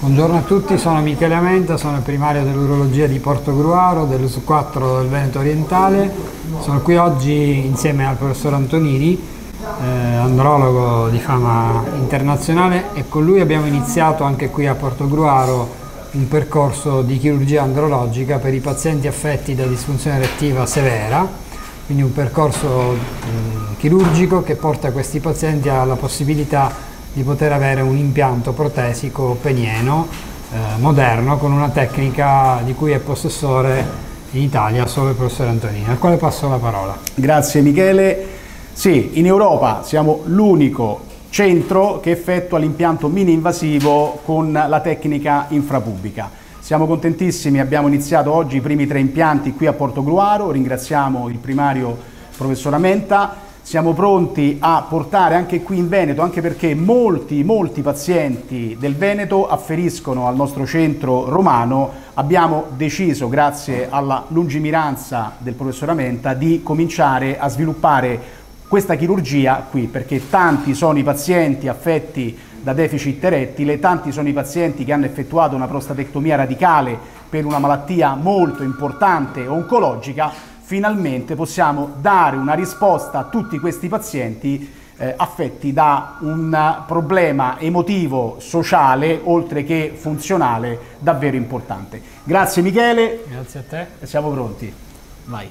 Buongiorno a tutti, sono Michele Amenta, sono il primario dell'urologia di Portogruaro, dell'US4 del Veneto Orientale. Sono qui oggi insieme al professor Antonini, eh, andrologo di fama internazionale e con lui abbiamo iniziato anche qui a Portogruaro un percorso di chirurgia andrologica per i pazienti affetti da disfunzione erettiva severa, quindi un percorso mh, chirurgico che porta questi pazienti alla possibilità di poter avere un impianto protesico penieno eh, moderno con una tecnica di cui è possessore in Italia solo il professore Antonini, al quale passo la parola. Grazie Michele. Sì, in Europa siamo l'unico centro che effettua l'impianto mini invasivo con la tecnica infrapubblica. Siamo contentissimi, abbiamo iniziato oggi i primi tre impianti qui a Portogruaro, ringraziamo il primario professor Amenta siamo pronti a portare anche qui in Veneto, anche perché molti, molti pazienti del Veneto afferiscono al nostro centro romano. Abbiamo deciso, grazie alla lungimiranza del professor Amenta, di cominciare a sviluppare questa chirurgia qui, perché tanti sono i pazienti affetti da deficit erettile, tanti sono i pazienti che hanno effettuato una prostatectomia radicale per una malattia molto importante oncologica finalmente possiamo dare una risposta a tutti questi pazienti eh, affetti da un problema emotivo, sociale, oltre che funzionale, davvero importante. Grazie Michele. Grazie a te. Siamo pronti. Vai.